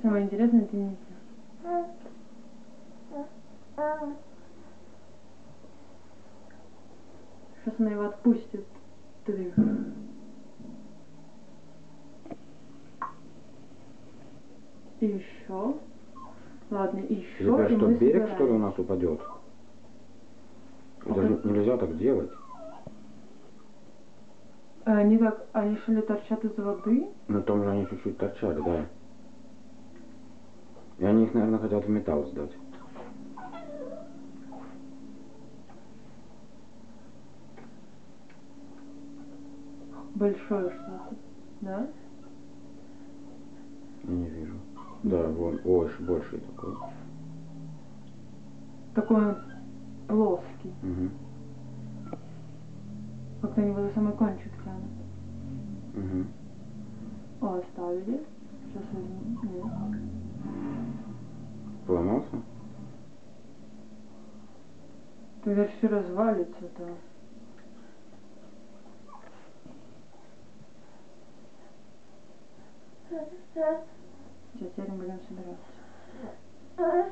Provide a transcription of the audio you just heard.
Самое интересное ты не Сейчас она его отпустит. Ты И еще. Ладно, и еще. И что берег, что ли, у нас упадет? А Даже как? нельзя так делать. А Они так, они что ли торчат из воды? На том же они чуть-чуть торчали, да. И они их, наверное, хотят в металл сдать. Большое что-то. Да? Я не вижу. Да, вон, больше, больше такой. Такой он плоский. Угу. Как-то они его за самый кончик тянут. Угу. О, оставили. Сейчас возьму. Нет. Поломался? Тогда все развалится, да. Сейчас теперь будем собираться.